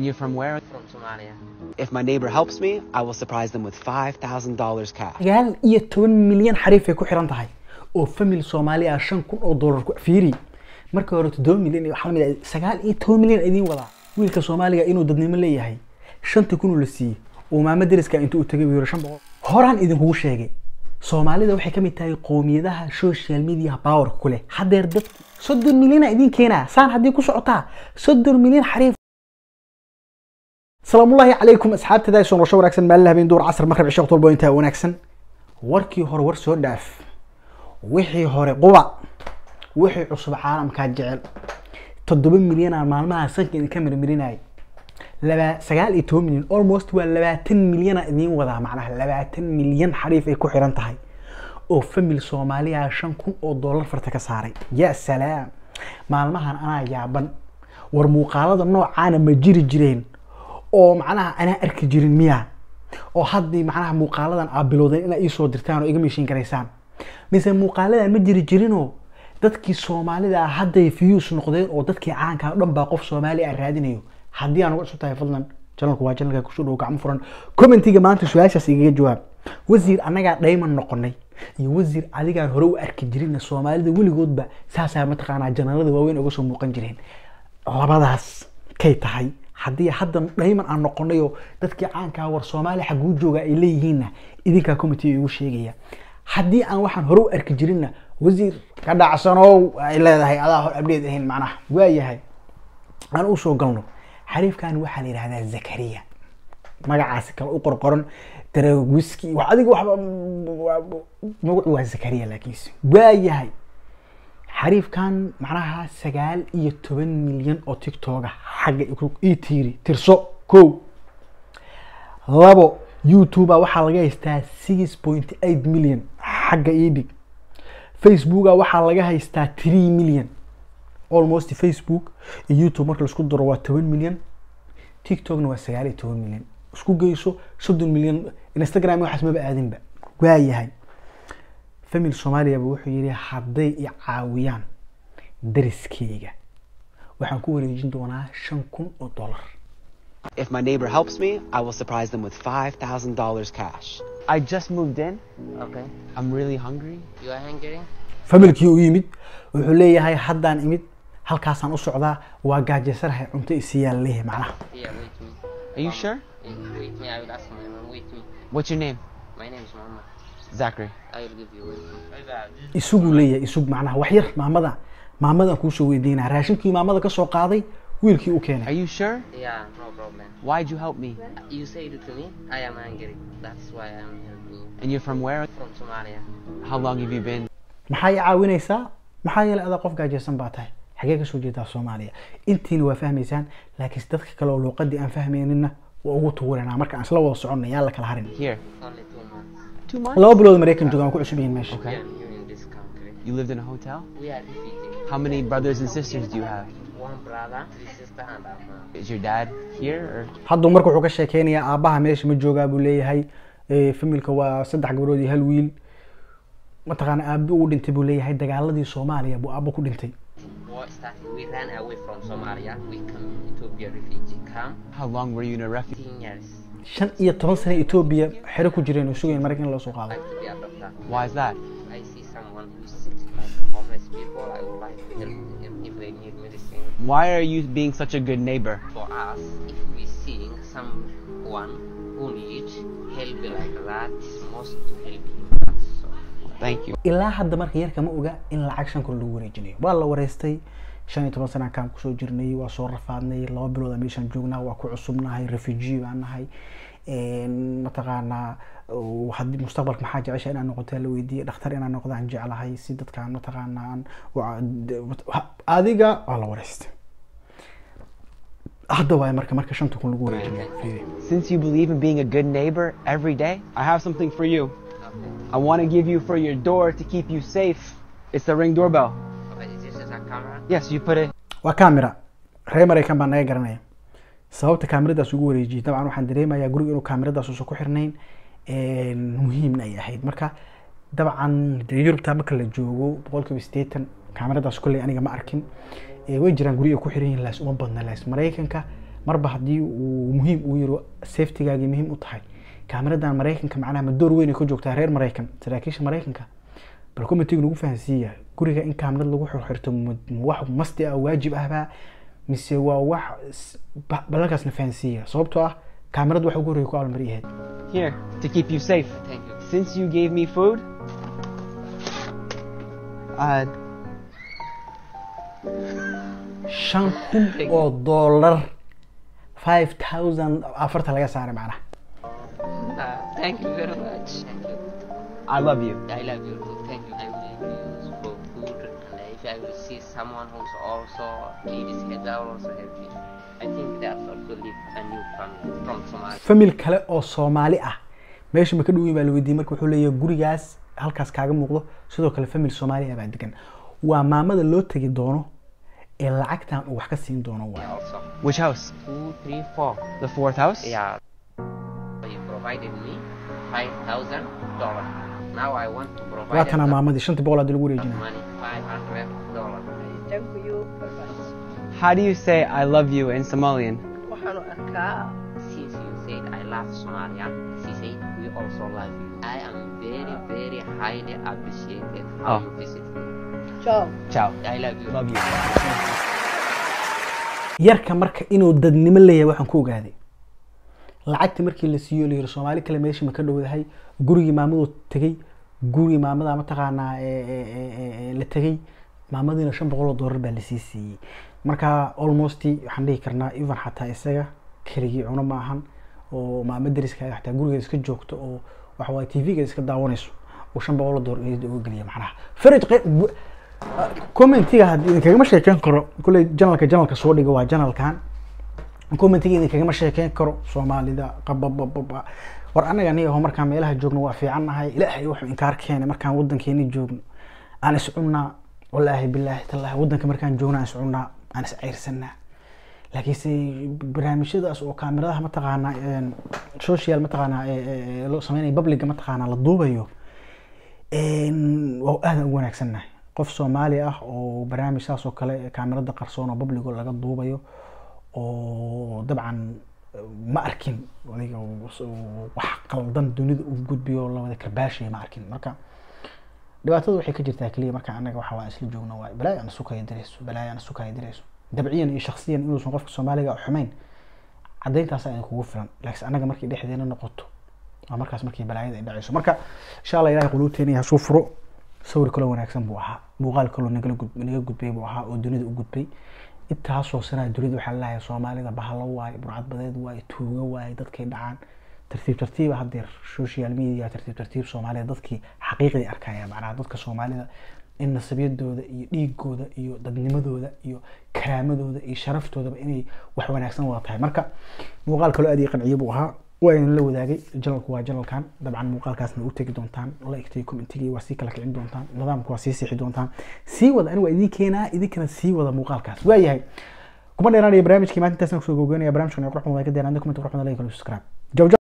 And you're from where? From Somalia. If my neighbor helps me, I will surprise them with $5,000 cash. sagaal iyo toban milyan xariifay ku xiran tahay. Oo famil soomaali ah shan kun oo doolar ku fiiri. Markii hore toddoba milyan iyo waxaa la mid ah sagaal iyo toban milyan idiin wadaa wiilka soomaaliga inuu dadnimo leeyahay. Shanta kun oo la siiyey. Oo maamo deriska intuu u tagay shan boqol. Horaan idinkugu sheegay. Soomaalida waxay ka mid tahay qowmiyadaha social media power ku leh. Haddeer dad soddon milyana idiin keenaa. Saan haddii ku socotaa? Soddon milyan xariif calaykum asxaabtada soo nosho wanaagsan maalin habeen duur casr maqrib cisho waqti walba intaa wanaagsan. Warkii hore war soo dhaaf. Wixii hore quba wixii cusub caalamkaa jecel. Toddoba milyanaa maalmaha sanka idinka mirmirinayay laba sagaal iyo toban milyan almost waa labaatan milyana idiin wadaa macnaha labaatan milyan xariif ay ku xiran tahay. Oo famil soomaaliya shan kun oo dollar farta ka saaray. Ya salaam. Maalmahan anaa yaaban. War muuqaalada noocaana ma jiri jireen oo macnaha anaa arki jirin miya. Oo haddii macnaha muuqaaladan aa bilowdeen inaa iisoo dirtaan oo iga meeshin garaysaan mise muuqaaladan ma jiri jirinoo dadkii soomaalida ah hadday views noqdeen oo dadkii caanka ah dhan baa qof soomaali ah raadinayo. Haddii aan uga cusub tahay fadlan janalku waa janalka ku soo dhow gacmo furan. Commentiga maanta su'aashaas igaga jawaab. Wasiir annagaa dhayman noqonay iyo wasiir adigaan hore u arki jirin soomaalida weligoodba saasaa mataqaanaa janalada waaweyn uga soo muuqan jireen. Labadaas kay tahay haddii hadda dhayman aan noqonay oo dadkii caankaa war soomaaliya xaguu jooga ay leeyihiinna idinkaa committee igu sheegaya. Haddii aan waxaan hore u arki jirinna wasiir ka dhacsanow ay leedahay adaa hor abdheed ahayn macnaha waayahay aan u soo galno xariifkan waxaa la yidhahdaa zakariya. Magacaasi kale u qorqoran darawiski wax adiga waxba magacu waa zakariya laakiinse. Waayahay xariifkan macnaha sagaal iyo toban milyan oo tiktoka xagga ii tiiri tirso kow. Labo youtube waxaa laga haystaa six point eight million xagga ii dhig. Facebooka waxaa laga haystaa three million. Almost facebook iyo youtube marka la isku daro waa toban milyan tiktokna waa sagaal iyo toban milyan isku geyso soddon milyan instagram waxaas maba aadinba. Waayahay famil soomaaliyaba wuxuu yidhi hadday i caawiyaan dariskeyga waxaan ku wareejin doonaa shan kun oo dollar If my neighbor helps me, I will surprise them with $5,000 cash. I just moved in. Okay. I'm really hungry. You are hungry? familkii u yimid wuxuu leeyahay haddaan imid halkaasaan u socdaa waa gaajaysanahay cunto isiiyaan leeyahay macnaha. Are you sure? Wait me, I will ask my mom. Wait me. What's your name? My name is Muhammad. Zachary. I will give you wait. isuguu leeyahay isug macnaha wax yar maamada maamadan kuusoo weydiinaa raashinkii maamada ka soo qaaday wiilkii u Are keenay you sure? Yeah, no problem. Why'd you help me? You said to me, I am hungry. That's why I am helping you. And you're from where? From Somalia. How long have you been? maxaa i caawinaysaa maxaa yeelay adaa qof gaajaysan baa tahay xagee ka soo jeedaa soomaaliya intiina waa fahmaysaan laakiin dadka kale oo luuqadii aan fahmayninna waa ugu tuuranaa marka aan isla wada soconna yaa la kala harin Laba bilood maraykan joogaan ku cusub yihiin meesha. You lived in a hotel? We are refugees. How many brothers and sisters do you have? One brother, three sister, and a mom. Is your dad here or? marka wuxuu ka sheekeynayaa aabbaha meesha ma joogaa buu leeyahay familka waa saddex gabdhood iyo hal wiil mataqaana aabi uu dhintay buu leeyahay dagaaladii soomaaliya buu aabbo ku dhintay War started. We ran away from Somalia. We come to be a refugee camp. How long were you in a refugee? 15 years. Shan iyo toban sane etoobiya xero ku jireen oo sugayeen maraykan in loo soo qaado. Why are you being such a good neighbor? For us, if we seeing someone who needs help like that, it's most to help him. So, Thank you. ilaa hadda marka yarka ma oga in lacag shan kun lagu wareejinayo waa la wareystay shan iyo toban sanaan kaan ku soo jirnay waa soo rafaadnay laba bilooda meeshaan joognaa waa ku cusubnahay refugee baan nahay mataqaanaa haddii mustaqbalka maxaa jecesha inaan noqoto la weydiiyey dhakhtar inaan noqdo aan jeclahay si dadkaan mataqaanaa adiga waa la wareystay hadda waay marka marka shanta kun lagu wareejinayo fiiri. Since you believe in being a good neighbor every day, I have something for you. I want to give you for your door to keep you safe. It's the ring doorbell. Yes, you put it. waa camera. Reer maraykan baa naga garanaya sababta kaamiradaas ugu wareejiyey dabcan waxaan dareemayaa guriga inuu kaamiradaas uusan ku xirnayn muhiimna ay ahayd. Marka dabcan dee yurubta marka la joogo boqolkiiba sideetan kaamiradaas kolley aniga ma arkin. Way jiraan guryo ay ku xiran yihiin laas uma badna laas maraykanka. Marba haddii uu muhiim uu yiro safetygaagii muhiim u tahay. Kaamiradan maraykanka macnaha ma door weyn ay ka joogtaa reer maraykan saraakiisha maraykanka? Bal committeega nagu fahansiiya guriga in kaamirad lagu xirxirto wax masti ah waajib ahbaa mise waa wax s- ba- balalkaasna fahansiiya sababtoo ah kaamirad waxa ugu horreya ku almariyaheed Here, to keep you safe. Thank you. Since you gave me food, shan kun oo dollar five thousand afarta laga saaray macnaha Uh, thank you very much. I love you. I love you see someone who's also needs I will also help. I think that's also live a new family from Somalia. famil kale oo soomaali ah meesha ma ka dhoweyn baa la weydiiyey marka wuxuu leeyahay gurigaas halkaas kaaga muuqdo sidoo kale famil soomaali ah baa degan waa maamada loo tegi doono ee lacagtan uu wax ka siin doono waa Also, Which house? two, three, four. The fourth house? Yeah. You provided me five thousand dollars. Waa them maamadii shanta boqol haddii lagu wareejinaya money five hundred dollars. Thank you very much. How do you say I love you in Somalian? Waxaanu arkaa Since you said I love Somalia, she said we also love you. I am very, very highly appreciated how Oh. you visit me. job. I Ciao. love you. Love you. yarka marka inuu dadnimo leeyahay waxaan ku ogaaday lacagta markii la siiyo la yiri soomaali kale meeshii ma ka dhowdahay gurigii maamaduu tegey gurigii maamada mataqaanaa la tegey maamadiina shan boqol oo dollar baa la sii siiyey. Marka almost waxaan dhihi karnaa even xataa isaga keligii cuno ma ahan oo maamo dariska xataa gurigeeda iska joogto oo waxa waaye tv-ga iska daawanayso oo shan boqol oo dollar uga geliya macnaha. Faraj qeyb commentiga haddii idinkagama sheekeyn karo kulley janalka janalka soo dhiga waa janalkan. Commentiga idinkagama sheekeyn karo soomaalida qababababa war anaga aniga ho markaan meelaha joogno waa fiican nahay. Ilaahay wuxuu inkaar keenay markaan wadankeeni joogno. Aan is cunnaa wallaahi bilaahi tallaahi wadanka markaan joogno aan is cunnaa aan is ceyrsanaa laakiinse barnaamijyadaas oo kaamiradaha mataqaanaa social mataqaanaa loo sameynaya publica mataqaanaa la duubayo waa aad ugu wanaagsannahay qof soomaali ah oo barnaamij saas oo kale kaamirada qarsoon oo publico laga duubayo oo dabcan ma arkin adiga oo wax qaldan dunida u gudbiyo lawada karbaashaya ma arkin. Marka dhibaatada waxay ka jirtaa keliya marka anaga waxa waa isla joogno waay balaayo ana sukaya dirayso balaayo ana sukaya dirayso. Dabciyan iyo shaksiyan inuusan qofka soomaaliga xumayn cadayntaas idin kugu filan. Laakiin anaga markay dhexdeena noqoto waa markaas markii balaayada ay dhacayso. Marka insha allah ilahay quluubteena hasuu furo. Sawir kaloo wanaagsan buu ahaa. Muuqaal kaloo nagala gud naga gudbay buu ahaa oo dunida u gudbay intaasoo sanaa dunida waxaa lalahay soomaalida bahalo waaye burcad badeed waaye tuugo waaye dadkay dhacaan. Tartiib tartiiba hadeer social media tartiib tartiib soomaalida dadkii xaqiiqdii arkaya macnaha dadka soomaalida in nasabiyadooda iyo dhiigooda iyo dadnimadooda iyo karaamadooda iyo sharaftoodaa inay wax wanaagsan wada tahay. Marka muuqaal kaloo aad ii qanciye buu ahaa waa idin la wadaagay janalku waa janalkan dabcan muuqaalkaasna u tegi doontaan? La egtay commentigii waa sii kala kicin doontaan? Nidaamku waa sii sixi doontaan? Sii wada ani waa idin keenaa idinkana sii wada muuqaalkaas. Waayahay kuma dheeraanaya barnaamijkii maalintaasna ku soo gogoynaya barnaamijkan qurux badan ka dheeraanda comment qurux badan like subscribe. Jaw jaw